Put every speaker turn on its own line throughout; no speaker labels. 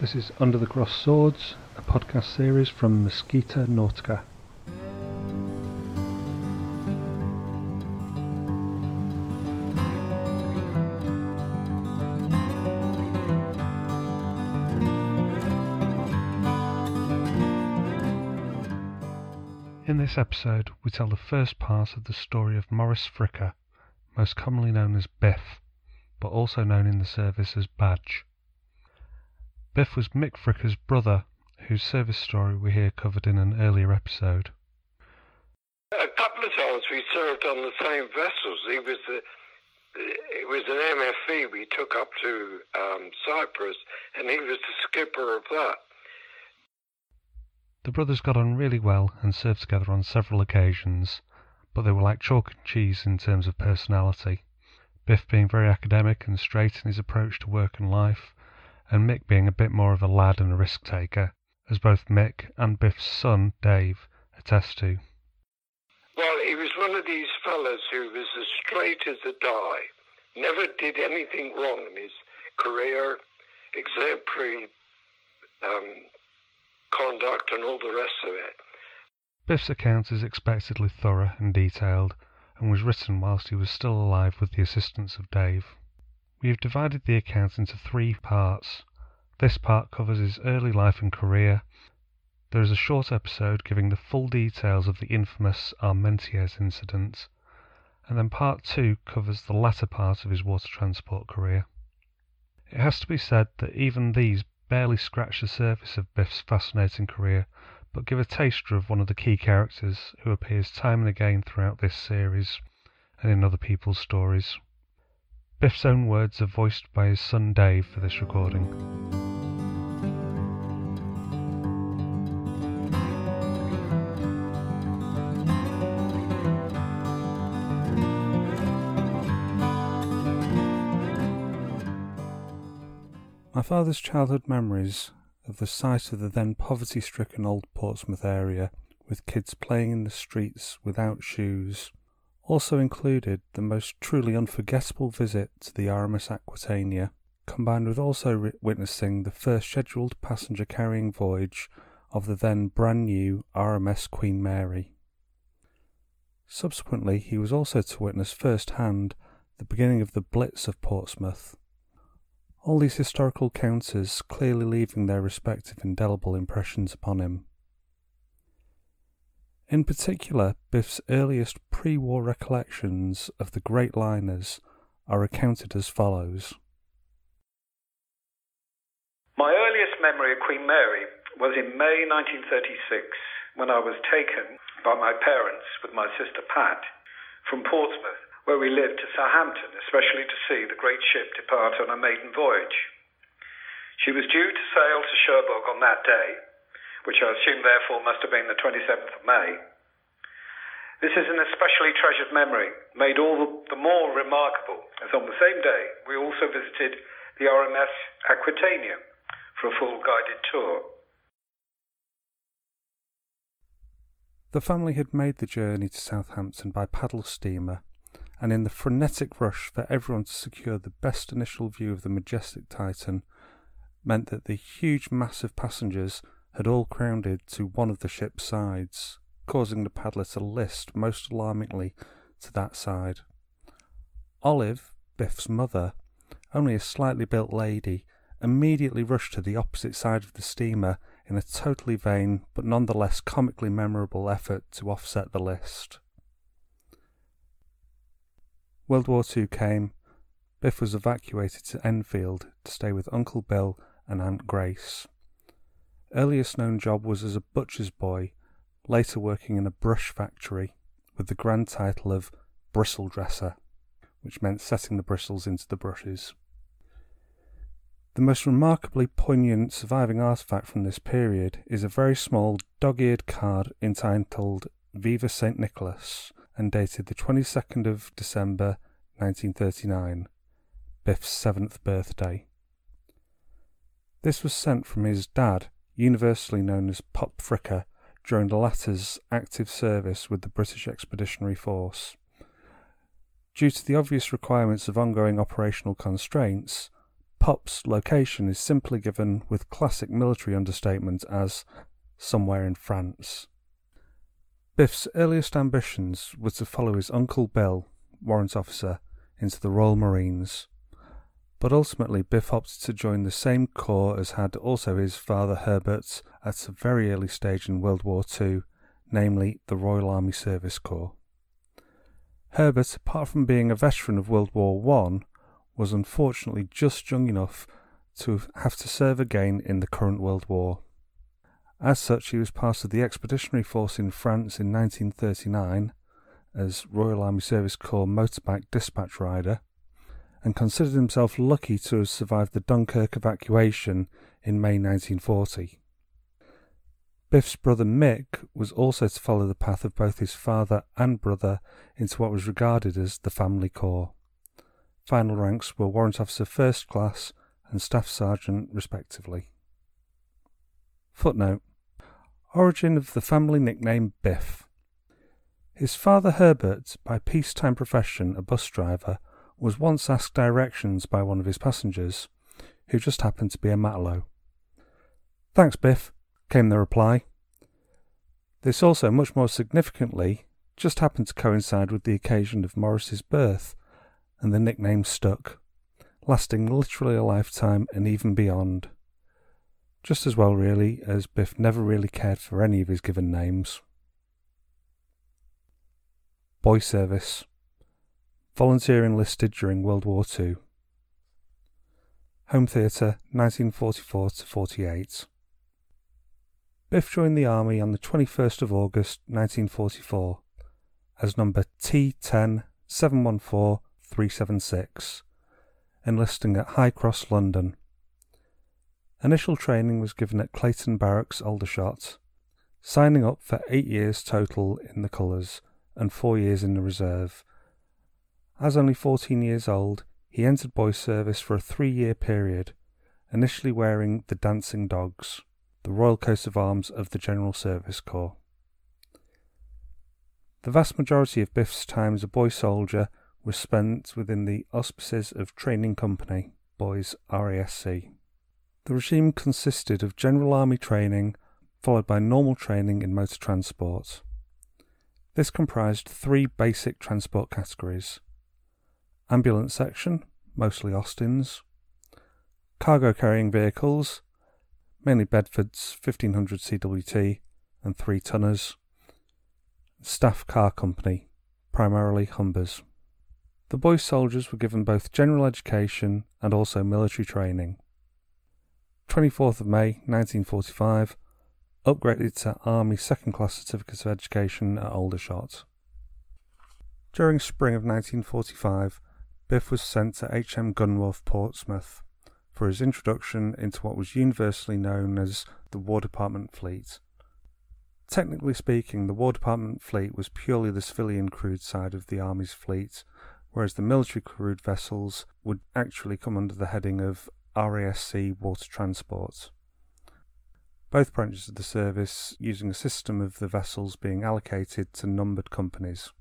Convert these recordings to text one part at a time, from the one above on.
This is Under the Crossed Swords, a podcast series from Muskeeta Nautica. In this episode, we tell the first part of the story of Maurice Fricker, most commonly known as Biff, but also known in the service as Badge. Biff was Mick Fricker's brother, whose service story we hear covered in an earlier episode.
A couple of times we served on the same vessels. He was the, it was an MFV we took up to um, Cyprus, and he was the skipper of that.
The brothers got on really well and served together on several occasions, but they were like chalk and cheese in terms of personality. Biff being very academic and straight in his approach to work and life, and Mick being a bit more of a lad and a risk taker, as both Mick and Biff's son, Dave, attest to.
Well, he was one of these fellas who was as straight as a die. Never did anything wrong in his career, exemplary um, conduct, and all the rest of it.
Biff's account is expectedly thorough and detailed, and was written whilst he was still alive with the assistance of Dave. We have divided the account into three parts. This part covers his early life and career. There is a short episode giving the full details of the infamous Armentières incident, and then part two covers the latter part of his water transport career. It has to be said that even these barely scratch the surface of Biff's fascinating career, but give a taster of one of the key characters who appears time and again throughout this series and in other people's stories. Biff's own words are voiced by his son Dave for this recording. My father's childhood memories of the site of the then poverty stricken old Portsmouth area, with kids playing in the streets without shoes, also included the most truly unforgettable visit to the RMS Aquitania, combined with also re- witnessing the first scheduled passenger carrying voyage of the then brand new RMS Queen Mary. Subsequently, he was also to witness firsthand the beginning of the Blitz of Portsmouth. All these historical counters clearly leaving their respective indelible impressions upon him. In particular, Biff's earliest pre war recollections of the great liners are recounted as follows.
My earliest memory of Queen Mary was in May 1936 when I was taken by my parents with my sister Pat from Portsmouth, where we lived, to Southampton, especially to see the great ship depart on a maiden voyage. She was due to sail to Cherbourg on that day, which I assume therefore must have been the 27th of May. This is an especially treasured memory, made all the more remarkable, as on the same day we also visited the RMS Aquitania for a full guided tour.
The family had made the journey to Southampton by paddle steamer, and in the frenetic rush for everyone to secure the best initial view of the majestic Titan, meant that the huge mass of passengers had all crowded to one of the ship's sides, causing the paddler to list most alarmingly to that side. Olive, Biff's mother, only a slightly built lady, immediately rushed to the opposite side of the steamer in a totally vain but nonetheless comically memorable effort to offset the list. World War II came. Biff was evacuated to Enfield to stay with Uncle Bill and Aunt Grace. Earliest known job was as a butcher's boy, later working in a brush factory with the grand title of bristle dresser, which meant setting the bristles into the brushes. The most remarkably poignant surviving artifact from this period is a very small dog eared card entitled Viva St. Nicholas and dated the 22nd of December 1939, Biff's seventh birthday. This was sent from his dad, universally known as Pop Fricker, during the latter's active service with the British Expeditionary Force. Due to the obvious requirements of ongoing operational constraints, Pop's location is simply given with classic military understatement as somewhere in France. Biff's earliest ambitions were to follow his uncle Bill, warrant officer, into the Royal Marines. But ultimately, Biff opted to join the same corps as had also his father Herbert at a very early stage in World War II, namely the Royal Army Service Corps. Herbert, apart from being a veteran of World War One, was unfortunately just young enough to have to serve again in the current World War. As such, he was part of the Expeditionary Force in France in 1939 as Royal Army Service Corps motorbike dispatch rider and considered himself lucky to have survived the Dunkirk evacuation in May 1940. Biff's brother Mick was also to follow the path of both his father and brother into what was regarded as the family corps. Final ranks were Warrant Officer First Class and Staff Sergeant, respectively. Footnote Origin of the family nickname Biff. His father Herbert, by peacetime profession a bus driver, was once asked directions by one of his passengers, who just happened to be a Matelot. Thanks, Biff, came the reply. This also, much more significantly, just happened to coincide with the occasion of Maurice's birth, and the nickname stuck, lasting literally a lifetime and even beyond. Just as well, really, as Biff never really cared for any of his given names. Boy Service Volunteer enlisted during World War II. Home Theatre, 1944 to 48. Biff joined the Army on the 21st of August 1944 as number T10 714 376, enlisting at High Cross, London. Initial training was given at Clayton Barracks, Aldershot, signing up for eight years total in the colours and four years in the reserve. As only 14 years old, he entered boy service for a three year period, initially wearing the Dancing Dogs, the royal coat of arms of the General Service Corps. The vast majority of Biff's time as a boy soldier was spent within the auspices of Training Company, Boys RASC. The regime consisted of General Army training, followed by normal training in motor transport. This comprised three basic transport categories ambulance section, mostly Austins, cargo carrying vehicles, mainly Bedford's 1500 CWT and 3 tonners, staff car company, primarily Humbers. The boy soldiers were given both general education and also military training. 24th of May 1945, upgraded to Army Second Class Certificate of Education at Aldershot. During spring of 1945, Biff was sent to HM Gunwharf, Portsmouth, for his introduction into what was universally known as the War Department Fleet. Technically speaking, the War Department Fleet was purely the civilian crewed side of the Army's fleet, whereas the military crewed vessels would actually come under the heading of RASC water transport. Both branches of the service using a system of the vessels being allocated to numbered companies.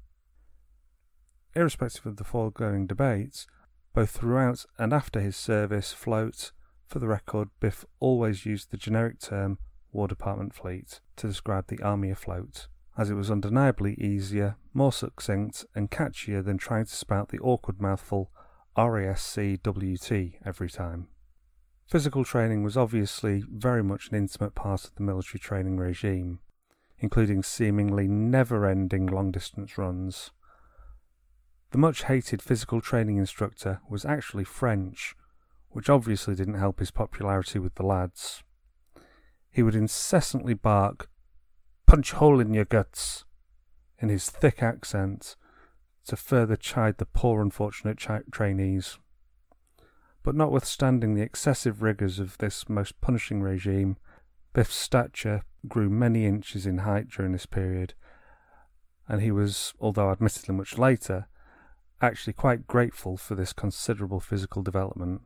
Irrespective of the foregoing debates, both throughout and after his service float, for the record, Biff always used the generic term War Department Fleet to describe the army afloat, as it was undeniably easier, more succinct, and catchier than trying to spout the awkward mouthful RASCWT every time. Physical training was obviously very much an intimate part of the military training regime, including seemingly never ending long distance runs. The much hated physical training instructor was actually French, which obviously didn't help his popularity with the lads. He would incessantly bark, Punch hole in your guts, in his thick accent, to further chide the poor unfortunate trainees. But notwithstanding the excessive rigours of this most punishing regime, Biff's stature grew many inches in height during this period, and he was, although admittedly much later, actually quite grateful for this considerable physical development.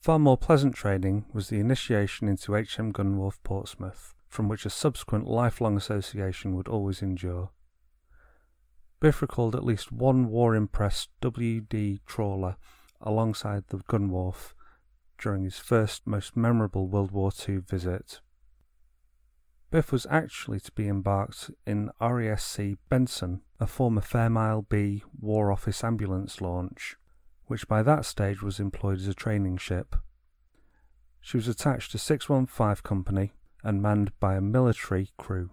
Far more pleasant training was the initiation into HM Gunwharf Portsmouth, from which a subsequent lifelong association would always endure. Biff recalled at least one war impressed WD trawler alongside the Gunwharf during his first most memorable World War II visit. Biff was actually to be embarked in RASC Benson, a former Fairmile B War Office ambulance launch, which by that stage was employed as a training ship. She was attached to 615 Company and manned by a military crew.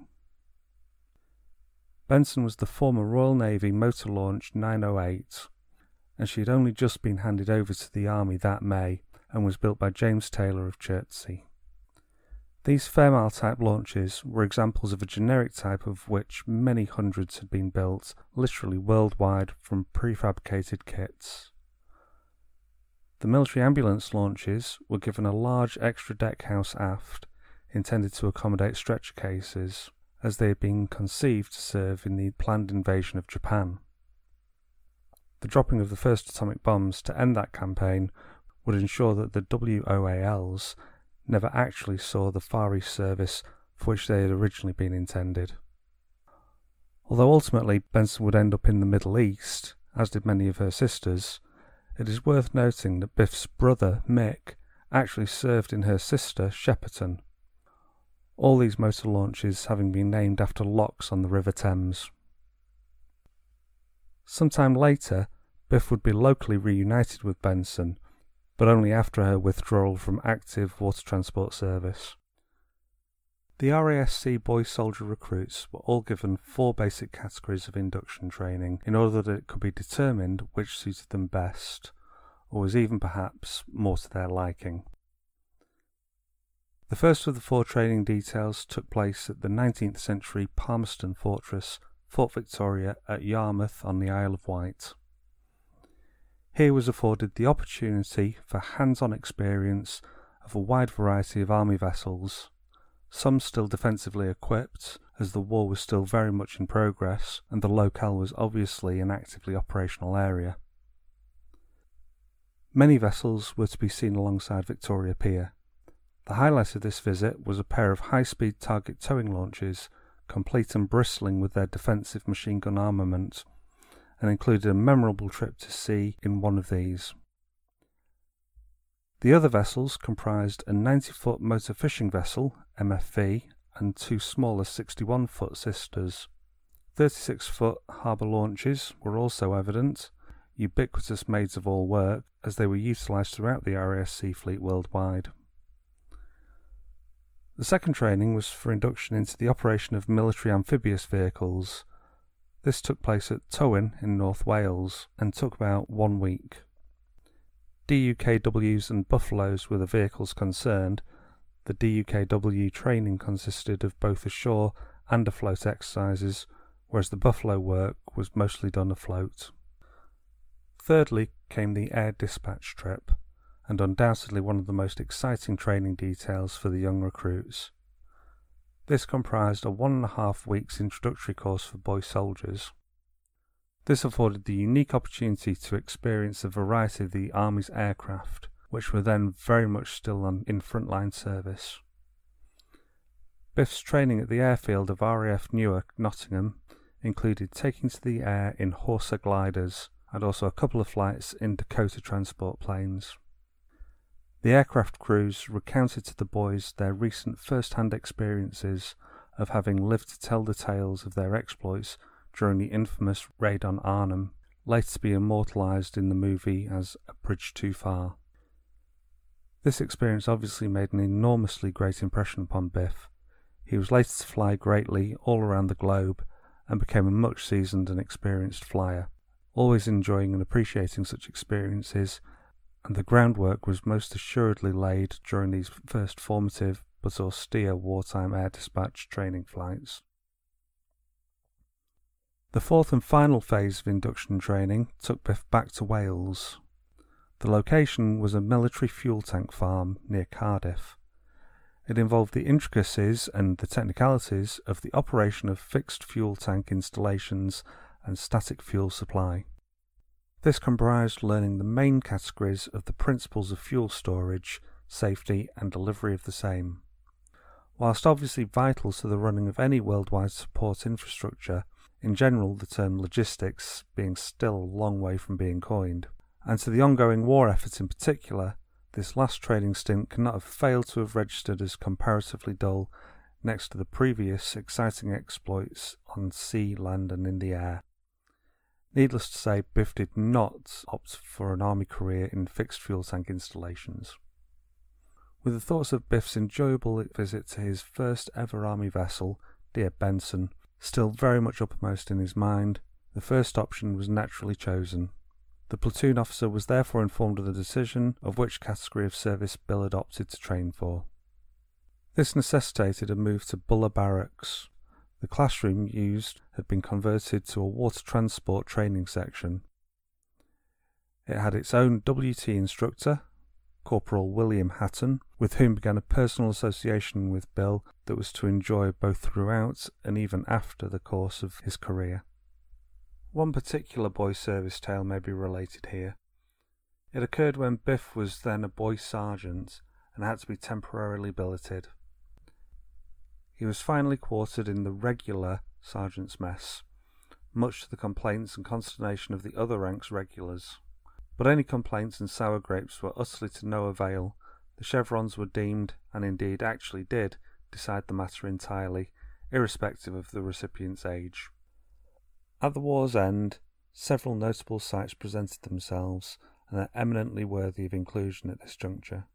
Benson was the former Royal Navy motor launch 908, and she had only just been handed over to the Army that May and was built by James Taylor of Chertsey. These Fairmile type launches were examples of a generic type of which many hundreds had been built, literally worldwide, from prefabricated kits. The military ambulance launches were given a large extra deck house aft, intended to accommodate stretcher cases, as they had been conceived to serve in the planned invasion of Japan. The dropping of the first atomic bombs to end that campaign would ensure that the WOALs never actually saw the Far East service for which they had originally been intended. Although ultimately Benson would end up in the Middle East, as did many of her sisters, it is worth noting that Biff's brother, Mick, actually served in her sister, Shepperton. All these motor launches having been named after locks on the River Thames. Sometime later, Biff would be locally reunited with Benson but only after her withdrawal from active water transport service. The RASC boy soldier recruits were all given four basic categories of induction training in order that it could be determined which suited them best, or was even perhaps more to their liking. The first of the four training details took place at the 19th century Palmerston Fortress, Fort Victoria at Yarmouth on the Isle of Wight. Here was afforded the opportunity for hands on experience of a wide variety of army vessels, some still defensively equipped, as the war was still very much in progress and the locale was obviously an actively operational area. Many vessels were to be seen alongside Victoria Pier. The highlight of this visit was a pair of high speed target towing launches, complete and bristling with their defensive machine gun armament, and included a memorable trip to sea in one of these. The other vessels comprised a 90 foot motor fishing vessel, MFV, and two smaller 61 foot sisters. 36 foot harbour launches were also evident, ubiquitous maids of all work, as they were utilised throughout the RASC fleet worldwide. The second training was for induction into the operation of military amphibious vehicles, this took place at Tywyn in North Wales and took about one week. DUKWs and Buffaloes were the vehicles concerned. The DUKW training consisted of both ashore and afloat exercises, whereas the Buffalo work was mostly done afloat. Thirdly came the air dispatch trip, and undoubtedly one of the most exciting training details for the young recruits. This comprised a one and a half weeks introductory course for boy soldiers. This afforded the unique opportunity to experience a variety of the Army's aircraft, which were then very much still in frontline service. Biff's training at the airfield of RAF Newark, Nottingham, included taking to the air in Horsa gliders and also a couple of flights in Dakota transport planes. The aircraft crews recounted to the boys their recent first hand experiences of having lived to tell the tales of their exploits during the infamous raid on Arnhem, later to be immortalised in the movie as A Bridge Too Far. This experience obviously made an enormously great impression upon Biff. He was later to fly greatly all around the globe and became a much seasoned and experienced flyer, always enjoying and appreciating such experiences and the groundwork was most assuredly laid during these first formative but austere wartime air dispatch training flights. The fourth and final phase of induction training took Biff back to Wales. The location was a military fuel tank farm near Cardiff. It involved the intricacies and the technicalities of the operation of fixed fuel tank installations and static fuel supply. This comprised learning the main categories of the principles of fuel storage, safety, and delivery of the same. Whilst obviously vital to the running of any worldwide support infrastructure, in general the term logistics being still a long way from being coined. and to the ongoing war effort in particular, this last training stint cannot have failed to have registered as comparatively dull next to the previous exciting exploits on sea, land, and in the air. Needless to say, Biff did not opt for an army career in fixed fuel tank installations. With the thoughts of Biff's enjoyable visit to his first ever army vessel, dear Benson, still very much uppermost in his mind, the first option was naturally chosen. The platoon officer was therefore informed of the decision of which category of service Bill had opted to train for. This necessitated a move to Buller Barracks, the classroom used had been converted to a water transport training section. It had its own WT instructor, Corporal William Hatton, with whom began a personal association with Bill that was to enjoy both throughout and even after the course of his career. One particular boy service tale may be related here. It occurred when Biff was then a boy sergeant and had to be temporarily billeted. He was finally quartered in the regular sergeant's mess, much to the complaints and consternation of the other ranks regulars. But any complaints and sour grapes were utterly to no avail. The chevrons were deemed, and indeed actually did, decide the matter entirely, irrespective of the recipient's age. At the war's end, several notable sights presented themselves and are eminently worthy of inclusion at this juncture.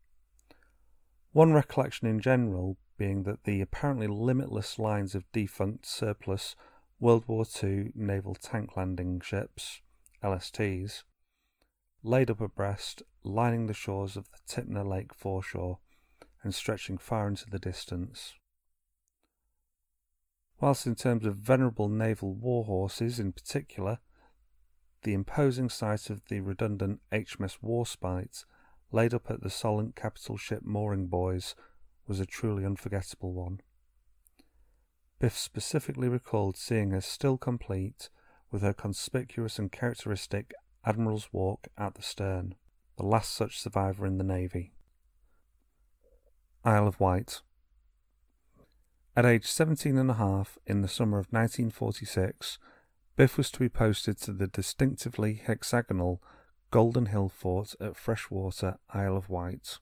One recollection in general being that the apparently limitless lines of defunct surplus World War II naval tank landing ships, LSTs, laid up abreast, lining the shores of the Tipner Lake foreshore and stretching far into the distance. Whilst in terms of venerable naval war horses in particular, the imposing sight of the redundant HMS Warspite laid up at the Solent capital ship mooring buoys was a truly unforgettable one. Biff specifically recalled seeing her still complete with her conspicuous and characteristic Admiral's Walk at the stern, the last such survivor in the Navy. Isle of Wight. At age seventeen and a half, in the summer of 1946, Biff was to be posted to the distinctively hexagonal Golden Hill Fort at Freshwater, Isle of Wight.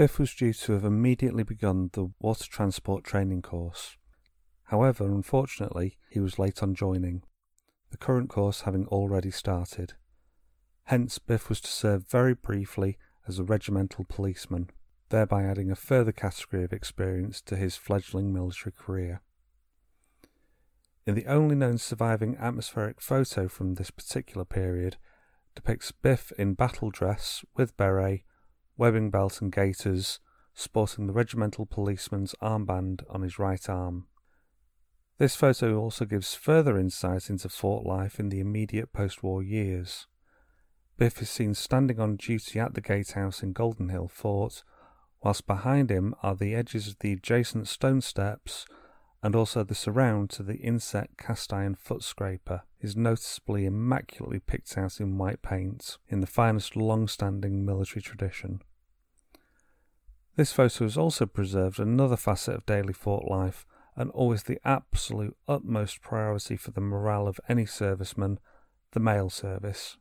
Biff was due to have immediately begun the water transport training course. However, unfortunately, he was late on joining, the current course having already started. Hence, Biff was to serve very briefly as a regimental policeman, thereby adding a further category of experience to his fledgling military career. In the only known surviving atmospheric photo from this particular period depicts Biff in battle dress with beret webbing belt and gaiters, sporting the regimental policeman's armband on his right arm. This photo also gives further insight into fort life in the immediate post war years. Biff is seen standing on duty at the gatehouse in Golden Hill Fort, whilst behind him are the edges of the adjacent stone steps and also the surround to the inset cast iron foot scraper is noticeably immaculately picked out in white paint in the finest long standing military tradition. This photo has also preserved another facet of daily fort life and always the absolute utmost priority for the morale of any serviceman, the mail service.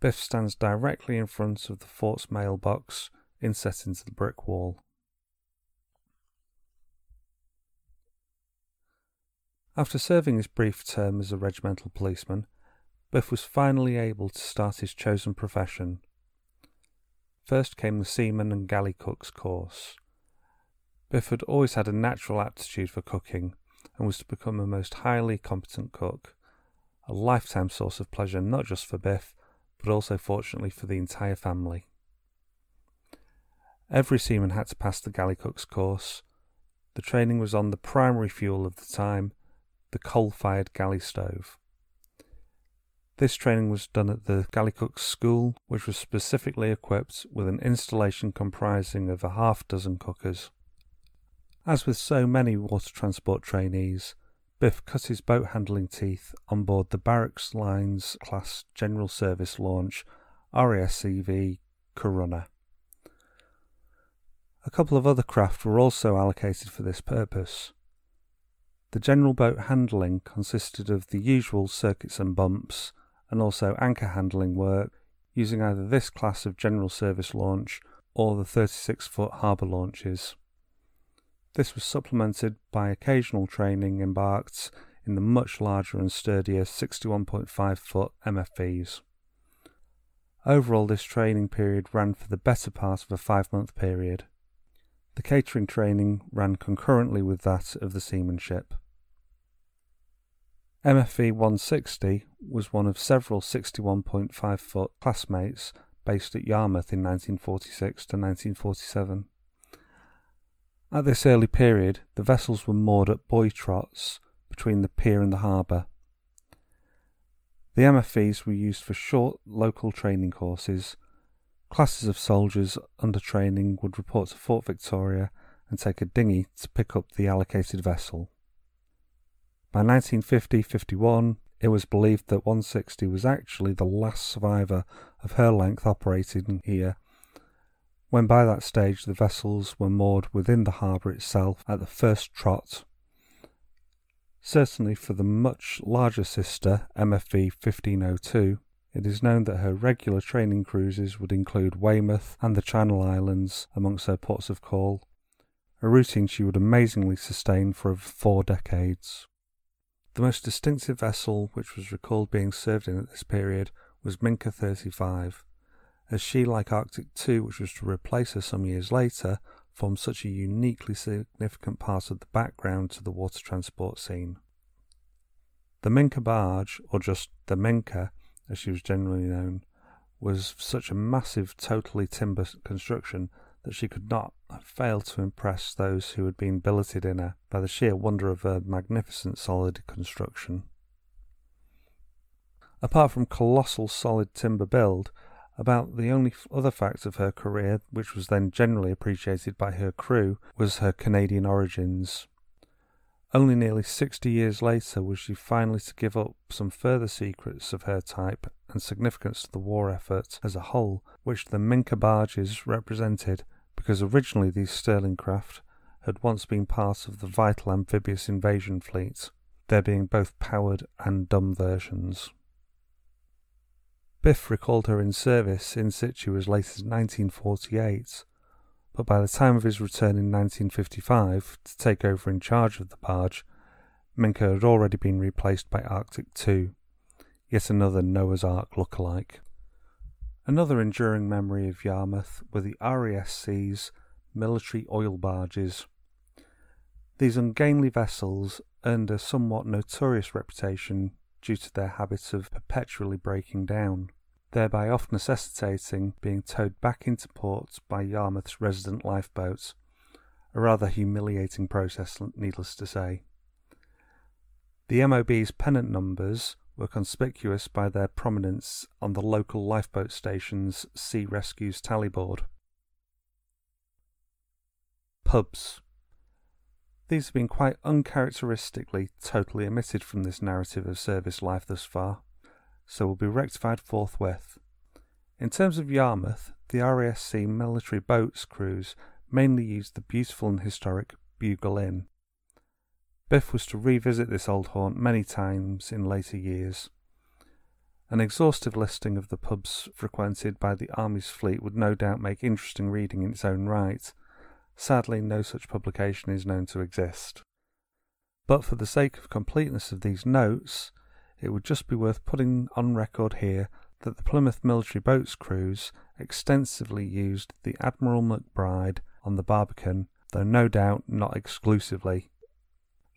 Biff stands directly in front of the fort's mailbox, inset into the brick wall. After serving his brief term as a regimental policeman, Biff was finally able to start his chosen profession, First came the seaman and galley cook's course. Biff had always had a natural aptitude for cooking and was to become a most highly competent cook, a lifetime source of pleasure not just for Biff, but also fortunately for the entire family. Every seaman had to pass the galley cook's course. The training was on the primary fuel of the time, the coal fired galley stove. This training was done at the Gallicook School, which was specifically equipped with an installation comprising of a half dozen cookers. As with so many water transport trainees, Biff cut his boat handling teeth on board the Barracks Lines class General Service launch RASCV Corunna. A couple of other craft were also allocated for this purpose. The general boat handling consisted of the usual circuits and bumps and also anchor handling work using either this class of general service launch or the 36 foot harbour launches. This was supplemented by occasional training embarked in the much larger and sturdier 61.5 foot MFVs. Overall, this training period ran for the better part of a five month period. The catering training ran concurrently with that of the seamanship. MFV 160 was one of several 61.5 foot classmates based at Yarmouth in 1946 to 1947. At this early period, the vessels were moored at buoy trots between the pier and the harbour. The MFVs were used for short local training courses. Classes of soldiers under training would report to Fort Victoria and take a dinghy to pick up the allocated vessel. By 1950 51, it was believed that 160 was actually the last survivor of her length operating here, when by that stage the vessels were moored within the harbour itself at the first trot. Certainly for the much larger sister, MFV 1502, it is known that her regular training cruises would include Weymouth and the Channel Islands amongst her ports of call, a routine she would amazingly sustain for over four decades. The most distinctive vessel which was recalled being served in at this period was Minka 35, as she, like Arctic 2, which was to replace her some years later, formed such a uniquely significant part of the background to the water transport scene. The Minka barge, or just the Minka, as she was generally known, was such a massive, totally timber construction that she could not failed to impress those who had been billeted in her by the sheer wonder of her magnificent solid construction. Apart from colossal solid timber build, about the only other fact of her career which was then generally appreciated by her crew was her Canadian origins. Only nearly sixty years later was she finally to give up some further secrets of her type and significance to the war effort as a whole, which the Minka barges represented because originally these Stirling craft had once been part of the vital amphibious invasion fleet, there being both powered and dumb versions. Biff recalled her in service in situ as late as 1948, but by the time of his return in 1955 to take over in charge of the barge, Minka had already been replaced by Arctic II, yet another Noah's Ark look-alike. Another enduring memory of Yarmouth were the RASC's military oil barges. These ungainly vessels earned a somewhat notorious reputation due to their habit of perpetually breaking down, thereby often necessitating being towed back into port by Yarmouth's resident lifeboats, a rather humiliating process, needless to say. The MOB's pennant numbers were conspicuous by their prominence on the local lifeboat station's Sea Rescues tally board. Pubs. These have been quite uncharacteristically totally omitted from this narrative of service life thus far, so will be rectified forthwith. In terms of Yarmouth, the RASC military boats crews mainly used the beautiful and historic Bugle Inn. Biff was to revisit this old haunt many times in later years. An exhaustive listing of the pubs frequented by the Army's fleet would no doubt make interesting reading in its own right. Sadly, no such publication is known to exist. But for the sake of completeness of these notes, it would just be worth putting on record here that the Plymouth military boats crews extensively used the Admiral McBride on the Barbican, though no doubt not exclusively.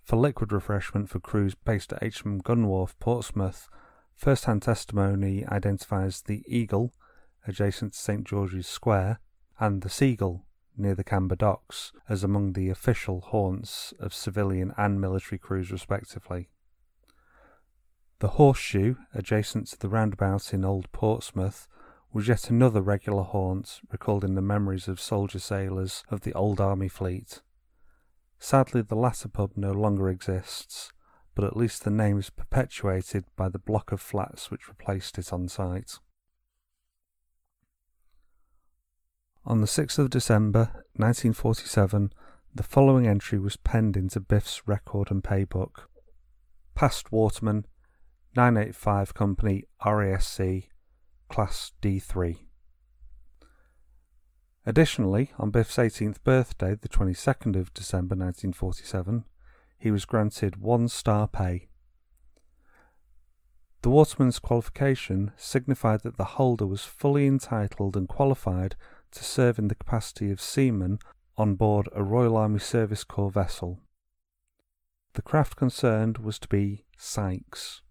For liquid refreshment for crews based at HM Gunwharf, Portsmouth, first hand testimony identifies the Eagle, adjacent to St George's Square, and the Seagull, near the Camber Docks, as among the official haunts of civilian and military crews, respectively. The Horseshoe, adjacent to the roundabout in Old Portsmouth, was yet another regular haunt recalled in the memories of soldier sailors of the old Army fleet. Sadly, the latter pub no longer exists, but at least the name is perpetuated by the block of flats which replaced it on site. On the 6th of December 1947, the following entry was penned into Biff's record and pay book. Passed Waterman, 985 Company RASC Class D3. Additionally, on Biff's 18th birthday, the 22nd of December 1947, he was granted one star pay. The waterman's qualification signified that the holder was fully entitled and qualified to serve in the capacity of seaman on board a Royal Army Service Corps vessel. The craft concerned was to be Sykes,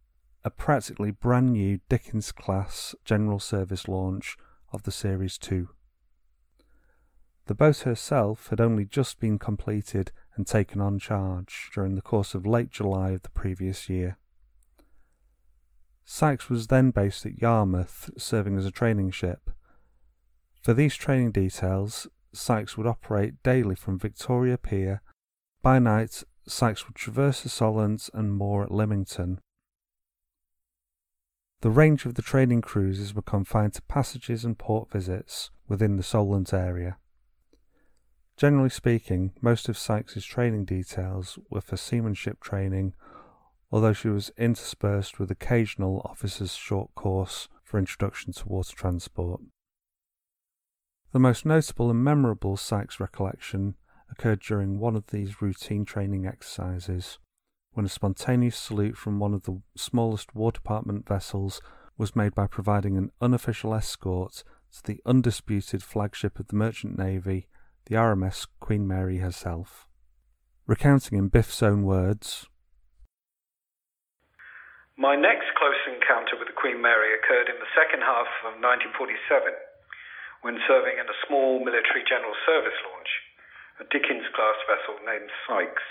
a practically brand new Dickens class general service launch of the Series 2. The boat herself had only just been completed and taken on charge during the course of late July of the previous year. Sykes was then based at Yarmouth, serving as a training ship. For these training details, Sykes would operate daily from Victoria Pier. By night, Sykes would traverse the Solent and moor at Lymington. The range of the training cruises were confined to passages and port visits within the Solent area. Generally speaking, most of Sykes's training details were for seamanship training although she was interspersed with occasional officers' short course for introduction to water transport. The most notable and memorable Sykes recollection occurred during one of these routine training exercises, when a spontaneous salute from one of the smallest War Department vessels was made by providing an unofficial escort to the undisputed flagship of the Merchant Navy, the RMS Queen Mary herself. Recounting in Biff's own words,
my next close encounter with the Queen Mary occurred in the second half of 1947 when serving in a small military general service launch, a Dickens class vessel named Sykes.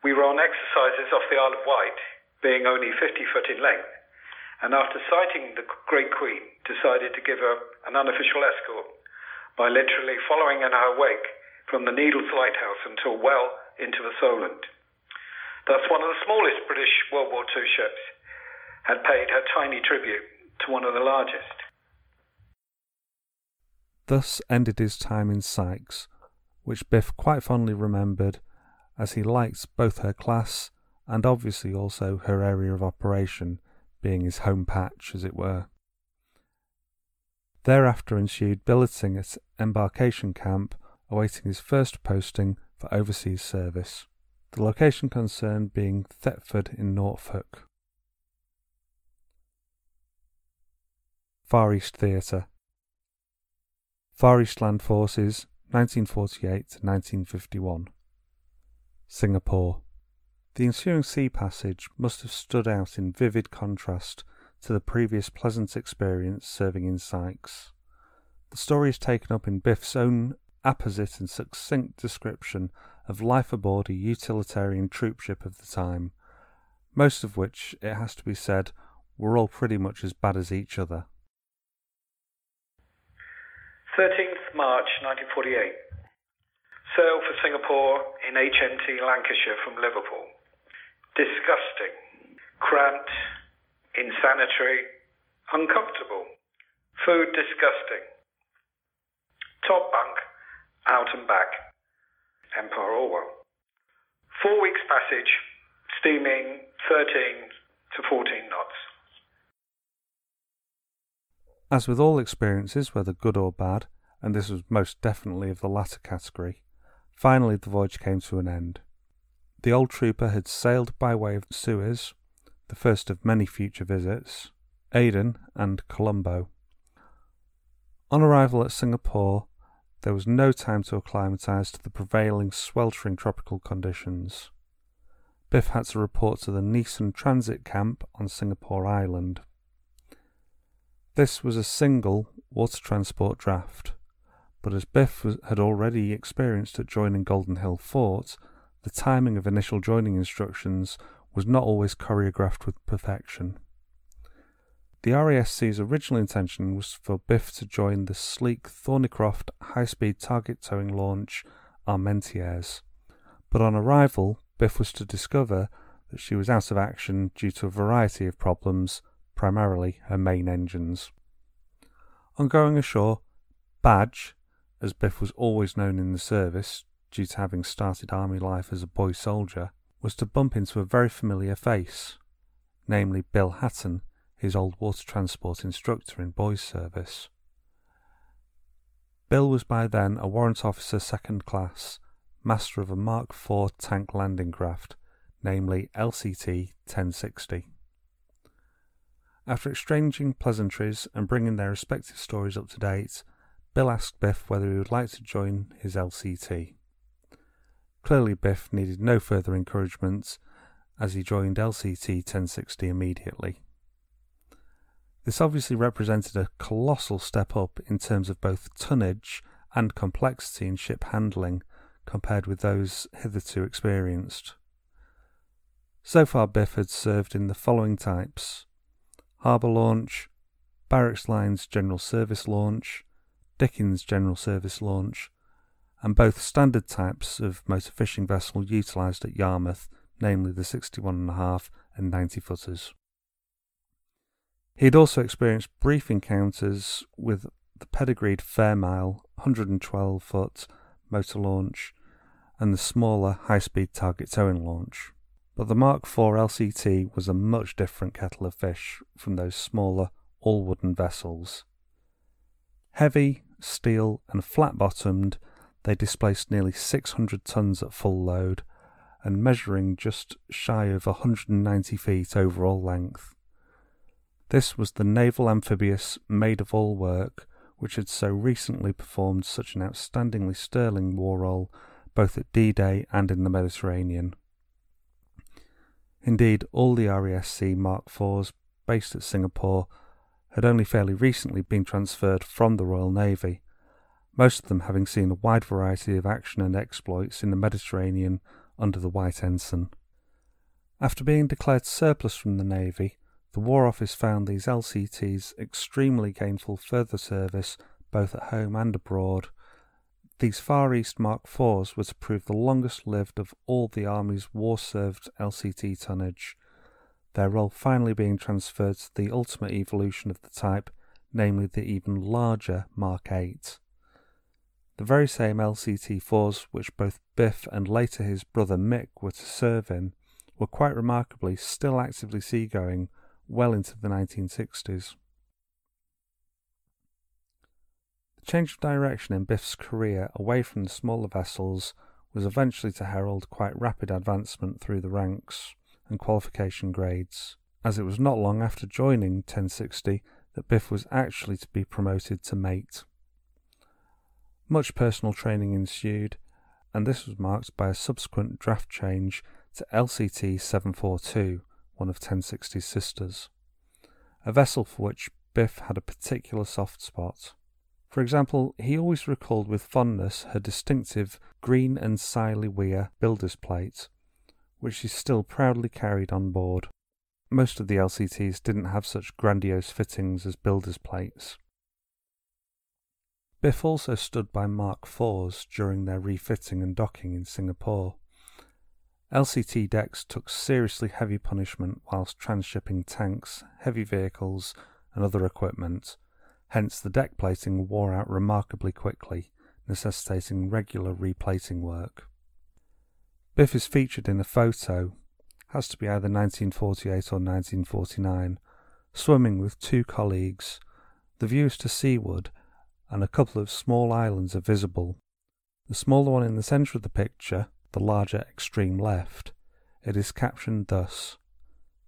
We were on exercises off the Isle of Wight, being only 50 foot in length, and after sighting the Great Queen, decided to give her an unofficial escort by literally following in her wake from the Needles Lighthouse until well into the Solent. Thus, one of the smallest British World War II ships had paid her tiny tribute to one of the largest.
Thus ended his time in Sykes, which Biff quite fondly remembered, as he liked both her class and obviously also her area of operation, being his home patch, as it were. Thereafter ensued billeting at embarkation camp, awaiting his first posting for overseas service the location concerned being Thetford in Norfolk. Far East Theatre. Far East Land Forces 1948 to 1951 Singapore. The ensuing sea passage must have stood out in vivid contrast to the previous pleasant experience serving in Sykes. The story is taken up in Biff's own apposite and succinct description of life aboard a utilitarian troopship of the time, most of which, it has to be said, were all pretty much as bad as each other.
13th March 1948. Sail for Singapore in HMT Lancashire from Liverpool. Disgusting, cramped, insanitary, uncomfortable. Food disgusting. Top bunk, out and back. Empire Orwell. Four weeks passage, steaming 13 to 14 knots.
As with all experiences, whether good or bad, and this was most definitely of the latter category, finally the voyage came to an end. The old trooper had sailed by way of Suez, the first of many future visits, Aden, and Colombo. On arrival at Singapore, there was no time to acclimatise to the prevailing sweltering tropical conditions. Biff had to report to the Nee Soon Transit Camp on Singapore Island. This was a single water transport draft, but as Biff was, had already experienced at joining Golden Hill Fort, the timing of initial joining instructions was not always choreographed with perfection. The RASC's original intention was for Biff to join the sleek Thornycroft high speed target towing launch Armentières, but on arrival, Biff was to discover that she was out of action due to a variety of problems, primarily her main engines. On going ashore, Badge, as Biff was always known in the service due to having started army life as a boy soldier, was to bump into a very familiar face namely Bill Hatton, his old water transport instructor in boys' service. Bill was by then a warrant officer second class, master of a Mark IV tank landing craft, namely LCT 1060. After exchanging pleasantries and bringing their respective stories up to date, Bill asked Biff whether he would like to join his LCT. Clearly, Biff needed no further encouragement as he joined LCT 1060 immediately. This obviously represented a colossal step up in terms of both tonnage and complexity in ship handling compared with those hitherto experienced. So far, Biff had served in the following types Harbour Launch, Barracks Lines General Service Launch, Dickens General Service Launch, and both standard types of motor fishing vessel utilised at Yarmouth, namely the 61.5 and 90 footers. He had also experienced brief encounters with the pedigreed Fairmile 112 foot motor launch and the smaller high speed target towing launch. But the Mark IV LCT was a much different kettle of fish from those smaller all wooden vessels. Heavy, steel, and flat bottomed, they displaced nearly 600 tons at full load and measuring just shy of 190 feet overall length. This was the naval amphibious maid of all work which had so recently performed such an outstandingly sterling war role both at D Day and in the Mediterranean. Indeed, all the RASC Mark IVs based at Singapore had only fairly recently been transferred from the Royal Navy, most of them having seen a wide variety of action and exploits in the Mediterranean under the White Ensign. After being declared surplus from the Navy, the War Office found these LCTs extremely gainful further service both at home and abroad. These Far East Mark IVs were to prove the longest lived of all the Army's war served LCT tonnage, their role finally being transferred to the ultimate evolution of the type, namely the even larger Mark 8. The very same LCT 4s which both Biff and later his brother Mick were to serve in were quite remarkably still actively seagoing well into the 1960s. The change of direction in Biff's career away from the smaller vessels was eventually to herald quite rapid advancement through the ranks and qualification grades, as it was not long after joining 1060 that Biff was actually to be promoted to mate. Much personal training ensued, and this was marked by a subsequent draft change to LCT 742, one of 1060's sisters, a vessel for which Biff had a particular soft spot. For example, he always recalled with fondness her distinctive green and siley weir builder's plate, which she still proudly carried on board. Most of the LCTs didn't have such grandiose fittings as builder's plates. Biff also stood by Mark IVs during their refitting and docking in Singapore. LCT decks took seriously heavy punishment whilst transshipping tanks, heavy vehicles, and other equipment, hence the deck plating wore out remarkably quickly, necessitating regular replating work. Biff is featured in a photo, has to be either 1948 or 1949, swimming with two colleagues. The view is to seaward, and a couple of small islands are visible. The smaller one in the centre of the picture the larger extreme left, it is captioned thus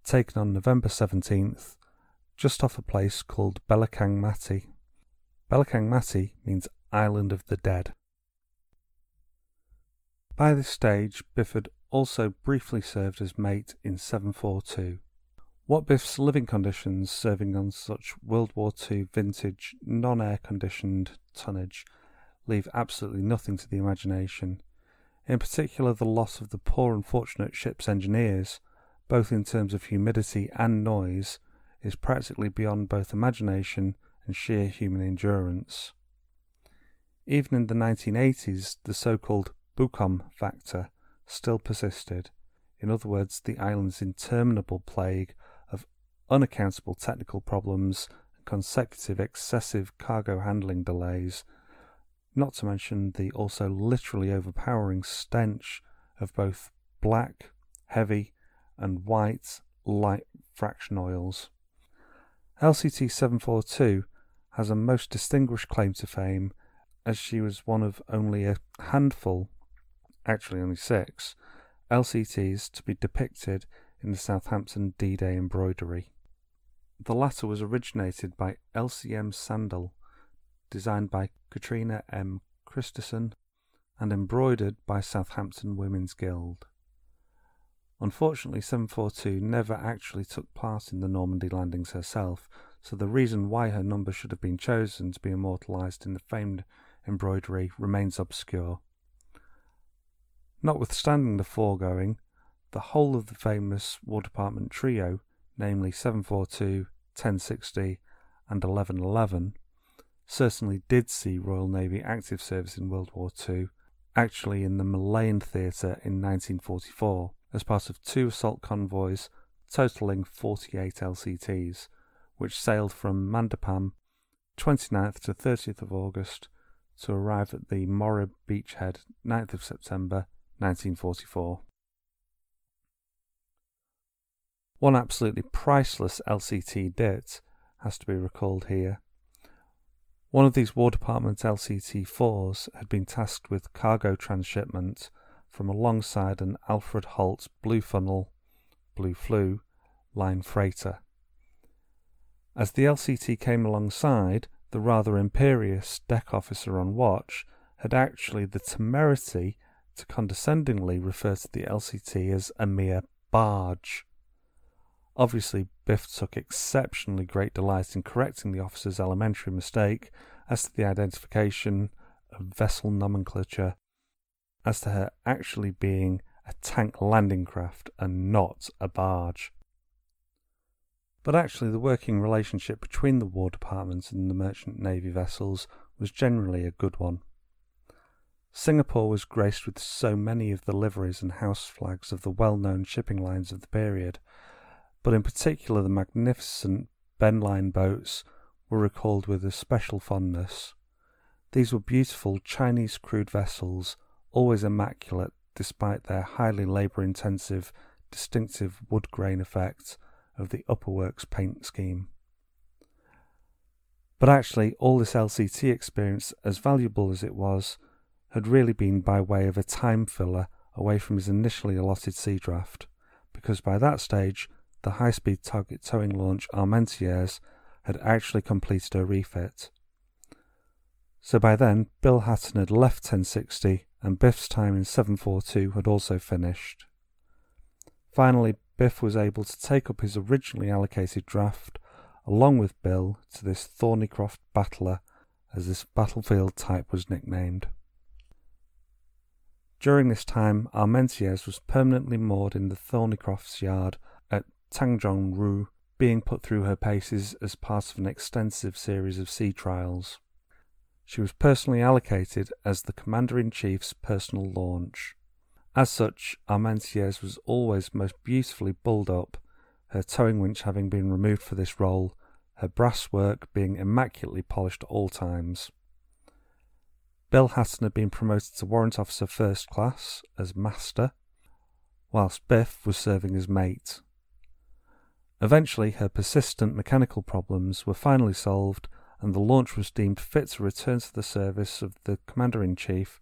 Taken on November 17th, just off a place called Belakang Mati. Belakang Mati means Island of the Dead. By this stage, Bifford also briefly served as mate in 742. What Biff's living conditions serving on such World War II vintage, non air conditioned tonnage leave absolutely nothing to the imagination in particular the loss of the poor unfortunate ship's engineers, both in terms of humidity and noise, is practically beyond both imagination and sheer human endurance. Even in the 1980s, the so called Bukom factor still persisted. In other words, the island's interminable plague unaccountable technical problems and consecutive excessive cargo handling delays not to mention the also literally overpowering stench of both black, heavy, and white, light fraction oils. LCT 742 has a most distinguished claim to fame as she was one of only a handful, actually only six, LCTs to be depicted in the Southampton D Day embroidery. The latter was originated by LCM Sandal, designed by Katrina M. Christison, and embroidered by Southampton Women's Guild. Unfortunately, 742 never actually took part in the Normandy landings herself, so the reason why her number should have been chosen to be immortalised in the famed embroidery remains obscure. Notwithstanding the foregoing, the whole of the famous War Department trio, namely 742, 1060, and 1111, certainly did see Royal Navy active service in World War II, actually in the Malayan Theatre in 1944 as part of two assault convoys totaling 48 LCTs, which sailed from Mandapam 29th to 30th of August to arrive at the Morib beachhead 9th of September 1944. One absolutely priceless LCT dit has to be recalled here. One of these War Department LCT 4s had been tasked with cargo transshipment from alongside an Alfred Holt Blue Funnel, Blue Flue line freighter. As the LCT came alongside, the rather imperious deck officer on watch had actually the temerity to condescendingly refer to the LCT as a mere barge. Obviously, Biff took exceptionally great delight in correcting the officer's elementary mistake as to the identification of vessel nomenclature as to her actually being a tank landing craft and not a barge. But actually, the working relationship between the War Department and the Merchant Navy vessels was generally a good one. Singapore was graced with so many of the liveries and house flags of the well known shipping lines of the period, but in particular the magnificent Ben Line boats were recalled with a special fondness. These were beautiful Chinese crewed vessels always immaculate despite their highly labour intensive, distinctive wood grain effect of the upperworks paint scheme. But actually, all this LCT experience, as valuable as it was, had really been by way of a time filler away from his initially allotted sea draft, because by that stage, the high speed target towing launch Armentières had actually completed her refit. So by then, Bill Hatton had left 1060 and Biff's time in 742 had also finished. Finally, Biff was able to take up his originally allocated draft along with Bill to this Thornycroft Battler, as this battlefield type was nicknamed. During this time, Armentières was permanently moored in the Thornycroft's yard at Tanjong Rhu, being put through her paces as part of an extensive series of sea trials. She was personally allocated as the Commander in Chief's personal launch. As such, Armentières was always most beautifully bulled up, her towing winch having been removed for this role, her brass work being immaculately polished at all times. Bill Hatton had been promoted to Warrant Officer First Class as Master, whilst Biff was serving as Mate. Eventually, her persistent mechanical problems were finally solved and the launch was deemed fit to return to the service of the Commander in Chief.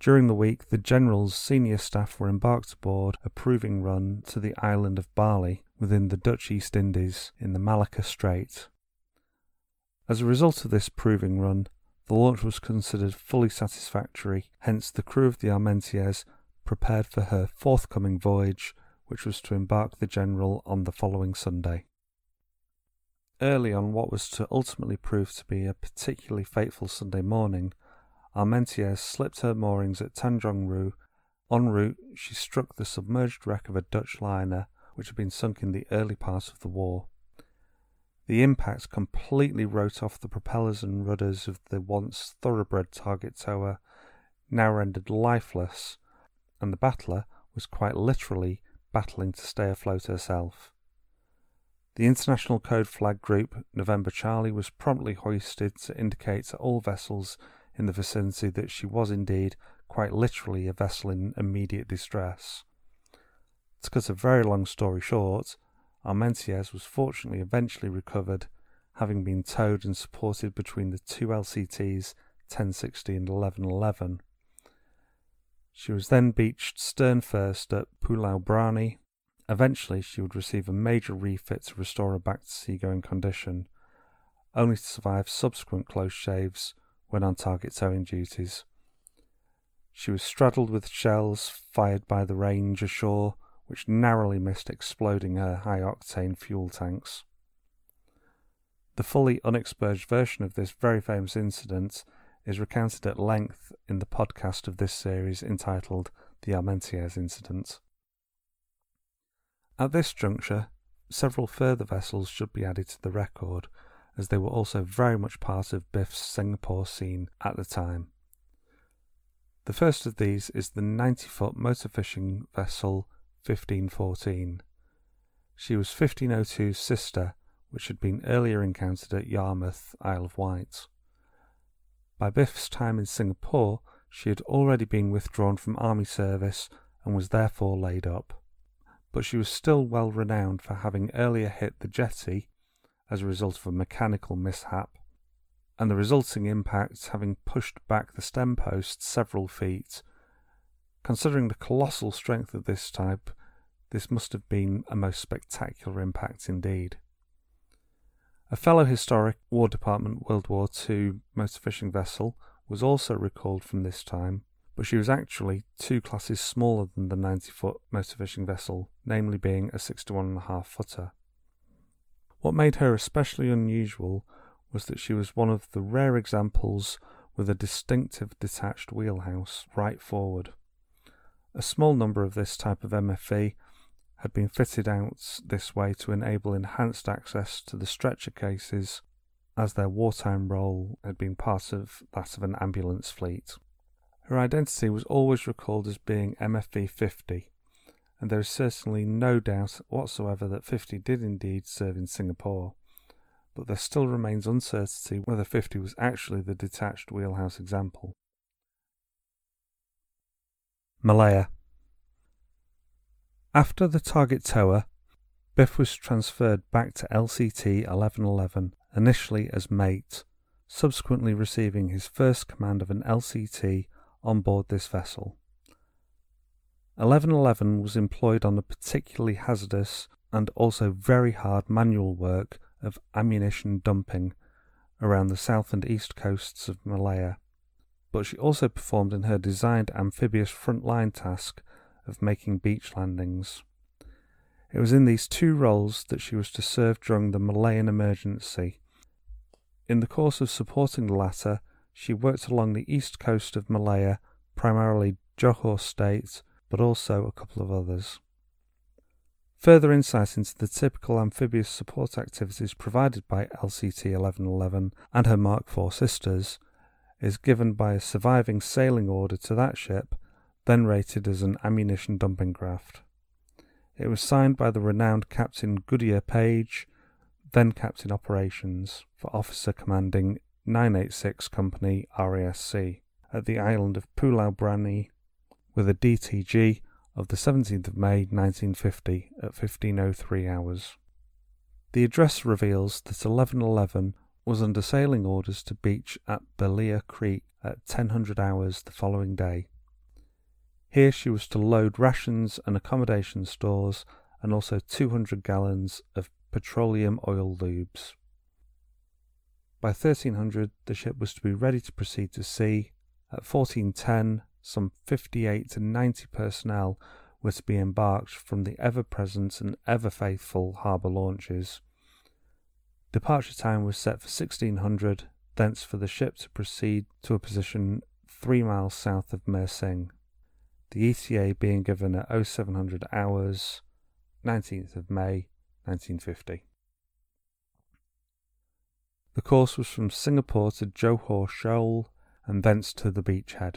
During the week, the General's senior staff were embarked aboard a proving run to the island of Bali within the Dutch East Indies in the Malacca Strait. As a result of this proving run, the launch was considered fully satisfactory, hence, the crew of the Armentières prepared for her forthcoming voyage, which was to embark the General on the following Sunday early on what was to ultimately prove to be a particularly fateful Sunday morning, Armentières slipped her moorings at Tanjong. En route, she struck the submerged wreck of a Dutch liner which had been sunk in the early part of the war. The impact completely wrote off the propellers and rudders of the once thoroughbred target tower, now rendered lifeless, and the battler was quite literally battling to stay afloat herself. The International Code Flag Group November Charlie was promptly hoisted to indicate to all vessels in the vicinity that she was indeed, quite literally, a vessel in immediate distress. To cut a very long story short, Armentières was fortunately eventually recovered, having been towed and supported between the two LCTs 1060 and 1111. She was then beached stern first at Pulau Brani. Eventually, she would receive a major refit to restore her back to seagoing condition, only to survive subsequent close shaves when on target towing duties. She was straddled with shells fired by the range ashore, which narrowly missed exploding her high octane fuel tanks. The fully unexpurged version of this very famous incident is recounted at length in the podcast of this series entitled The Armentières Incident. At this juncture, several further vessels should be added to the record, as they were also very much part of Biff's Singapore scene at the time. The first of these is the 90 foot motor fishing vessel 1514. She was 1502's sister, which had been earlier encountered at Yarmouth, Isle of Wight. By Biff's time in Singapore, she had already been withdrawn from army service and was therefore laid up. But she was still well renowned for having earlier hit the jetty as a result of a mechanical mishap, and the resulting impact having pushed back the stem post several feet. Considering the colossal strength of this type, this must have been a most spectacular impact indeed. A fellow historic War Department World War II motor fishing vessel was also recalled from this time, but she was actually two classes smaller than the 90 foot motor fishing vessel, namely being a 61.5 footer. What made her especially unusual was that she was one of the rare examples with a distinctive detached wheelhouse right forward. A small number of this type of MFV had been fitted out this way to enable enhanced access to the stretcher cases, as their wartime role had been part of that of an ambulance fleet. Her identity was always recalled as being MFV 50, and there is certainly no doubt whatsoever that 50 did indeed serve in Singapore, but there still remains uncertainty whether 50 was actually the detached wheelhouse example. Malaya after the target tower, Biff was transferred back to LCT 1111, initially as mate, subsequently receiving his first command of an LCT on board this vessel. 1111 was employed on the particularly hazardous and also very hard manual work of ammunition dumping around the south and east coasts of Malaya, but she also performed in her designed amphibious frontline task of making beach landings. It was in these two roles that she was to serve during the Malayan emergency. In the course of supporting the latter, she worked along the east coast of Malaya, primarily Johor State, but also a couple of others. Further insight into the typical amphibious support activities provided by LCT 1111 and her Mark IV sisters is given by a surviving sailing order to that ship then rated as an ammunition dumping craft. It was signed by the renowned Captain Goodyear Page, then Captain Operations, for Officer Commanding 986 Company RASC at the island of Pulau Brani with a DTG of the 17th of May 1950 at 1503 hours. The address reveals that 1111 was under sailing orders to beach at Belia Creek at 1000 hours the following day. Here she was to load rations and accommodation stores and also 200 gallons of petroleum oil lubes. By 1300, the ship was to be ready to proceed to sea. At 1410, some 58 to 90 personnel were to be embarked from the ever present and ever faithful harbour launches. Departure time was set for 1600, thence for the ship to proceed to a position three miles south of Mersing the ETA being given at 0700 hours, 19th of May 1950. The course was from Singapore to Johor Shoal and thence to the beachhead.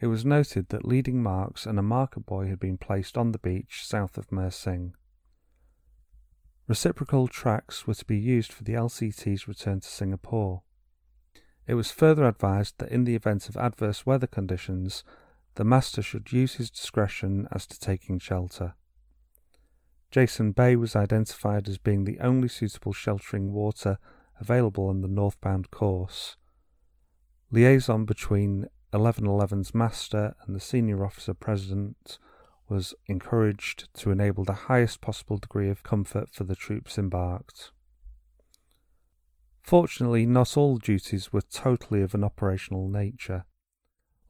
It was noted that leading marks and a marker buoy had been placed on the beach south of Mersing. Reciprocal tracks were to be used for the LCT's return to Singapore. It was further advised that in the event of adverse weather conditions, the master should use his discretion as to taking shelter. Jason Bay was identified as being the only suitable sheltering water available on the northbound course. Liaison between 1111's master and the senior officer president was encouraged to enable the highest possible degree of comfort for the troops embarked. Fortunately, not all duties were totally of an operational nature.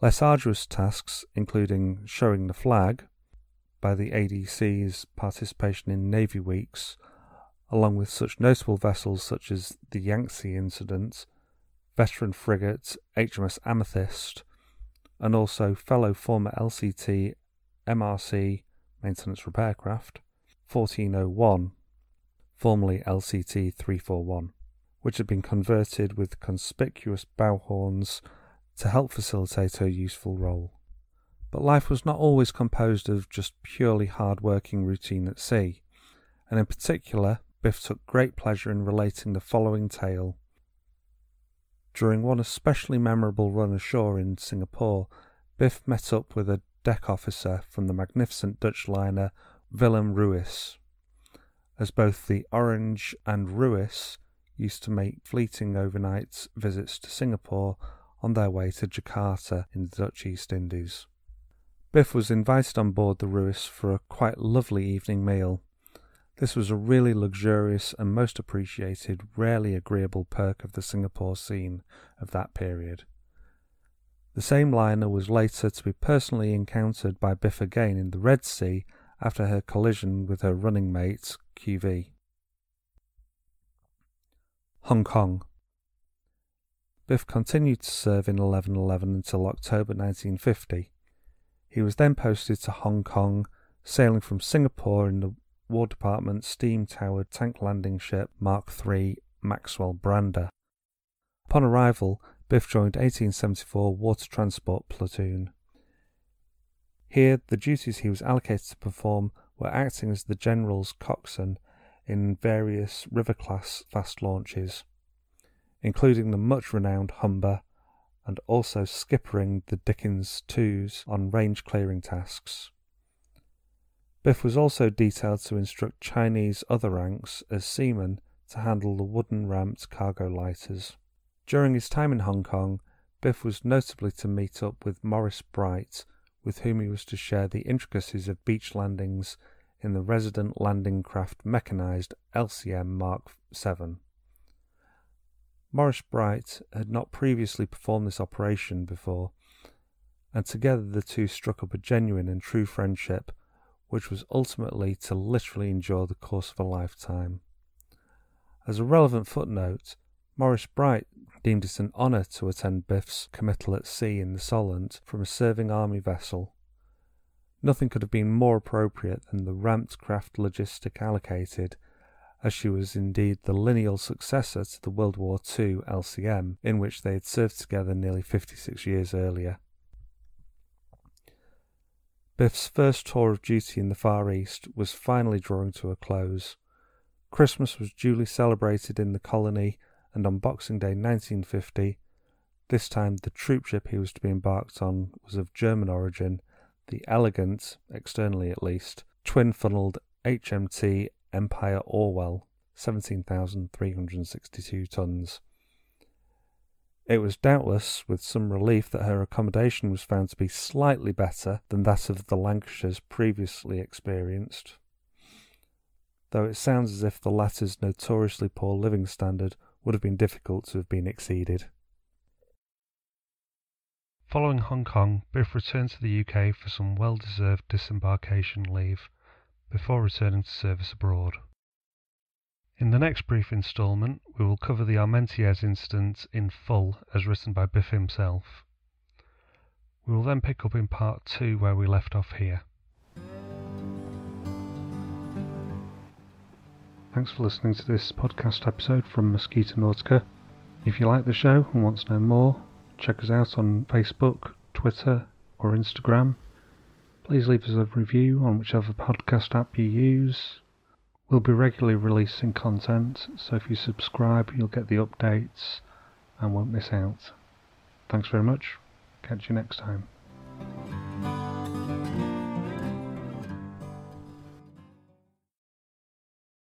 Less arduous tasks, including showing the flag by the ADC's participation in Navy Weeks, along with such notable vessels such as the Yangtze incident, veteran frigate HMS Amethyst, and also fellow former LCT MRC maintenance repair craft 1401, formerly LCT 341, which had been converted with conspicuous bow horns to help facilitate her useful role. But life was not always composed of just purely hard working routine at sea, and in particular, Biff took great pleasure in relating the following tale. During one especially memorable run ashore in Singapore, Biff met up with a deck officer from the magnificent Dutch liner Willem Ruys, as both the Orange and Ruys used to make fleeting overnight visits to Singapore on their way to Jakarta in the Dutch East Indies. Biff was invited on board the Ruys for a quite lovely evening meal. This was a really luxurious and most appreciated, rarely agreeable perk of the Singapore scene of that period. The same liner was later to be personally encountered by Biff again in the Red Sea after her collision with her running mate, QV. Hong Kong. Biff continued to serve in 1111 until October 1950. He was then posted to Hong Kong, sailing from Singapore in the War Department steam towered tank landing ship Mark III Maxwell Brander. Upon arrival, Biff joined 1874 Water Transport Platoon. Here, the duties he was allocated to perform were acting as the General's coxswain in various river class fast launches including the much renowned Humber, and also skippering the Dickens twos on range clearing tasks. Biff was also detailed to instruct Chinese other ranks as seamen to handle the wooden ramped cargo lighters. During his time in Hong Kong, Biff was notably to meet up with Morris Bright, with whom he was to share the intricacies of beach landings in the resident landing craft mechanized LCM Mark 7. Morris Bright had not previously performed this operation before, and together the two struck up a genuine and true friendship, which was ultimately to literally endure the course of a lifetime. As a relevant footnote, Morris Bright deemed it an honour to attend Biff's committal at sea in the Solent from a serving army vessel. Nothing could have been more appropriate than the ramped craft logistic allocated as she was indeed the lineal successor to the World War II LCM, in which they had served together nearly 56 years earlier. Biff's first tour of duty in the Far East was finally drawing to a close. Christmas was duly celebrated in the colony, and on Boxing Day 1950, this time the troopship he was to be embarked on was of German origin, the elegant, externally at least, twin funnelled HMT Empire Orwell, 17,362 tons. It was doubtless with some relief that her accommodation was found to be slightly better than that of the Lancashires previously experienced, though it sounds as if the latter's notoriously poor living standard would have been difficult to have been exceeded. Following Hong Kong, Biff returned to the UK for some well deserved disembarkation leave before returning to service abroad. In the next brief instalment, we will cover the Armentières incident in full as written by Biff himself. We will then pick up in part 2 where we left off here. Thanks for listening to this podcast episode from Muskeeta Nautica. If you like the show and want to know more, check us out on Facebook, Twitter, or Instagram Please leave us a review on whichever podcast app you use. We'll be regularly releasing content, so if you subscribe, you'll get the updates and won't miss out. Thanks very much. Catch you next time.